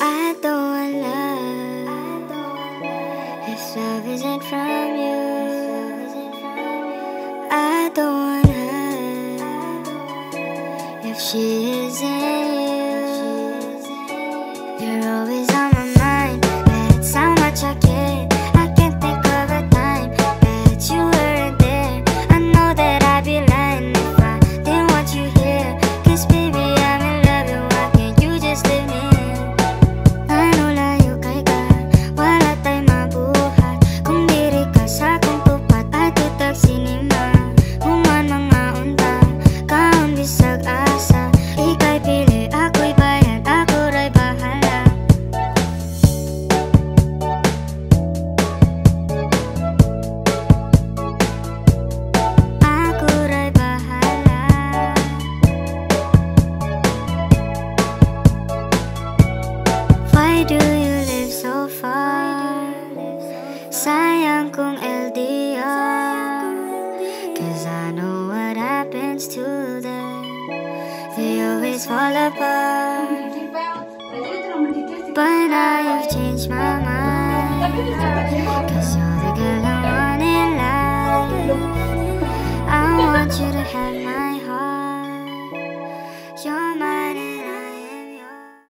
I don't want love if love isn't from you. I don't want her if she isn't. Why do you live so far? Sayang kung LDR Cause I know what happens to them. They always fall apart. But I have changed my mind. Cause you're the girl I want in life. I want you to have my heart. You're my